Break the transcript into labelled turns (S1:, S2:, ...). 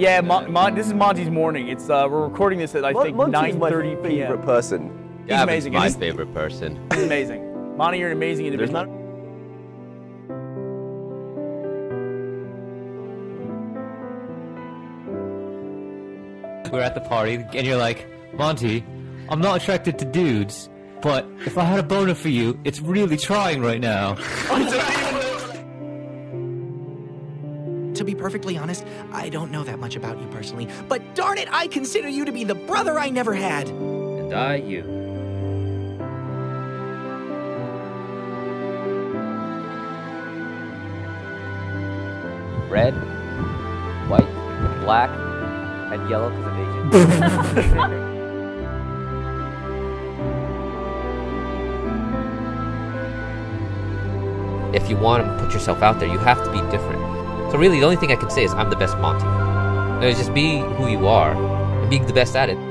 S1: Yeah, Mon- Mon- this is Monty's morning. It's uh, we're recording this at I
S2: Mon-
S1: think
S2: Monty's my
S1: 9:30
S2: favorite person.
S1: He's
S3: Gavin's
S1: amazing.
S3: my
S1: He's-
S3: favorite person.
S1: He's amazing. Monty, you're an amazing
S2: There's
S1: individual.
S2: not.
S4: We're at the party, and you're like, Monty, I'm not attracted to dudes, but if I had a boner for you, it's really trying right now.
S5: To be perfectly honest, I don't know that much about you personally, but darn it, I consider you to be the brother I never had.
S3: And I, you.
S6: red, white, black, and yellow because I'm Asian.
S3: If you want to put yourself out there, you have to be different. So really, the only thing I can say is I'm the best Monty. Uh, Just be who you are and be the best at it.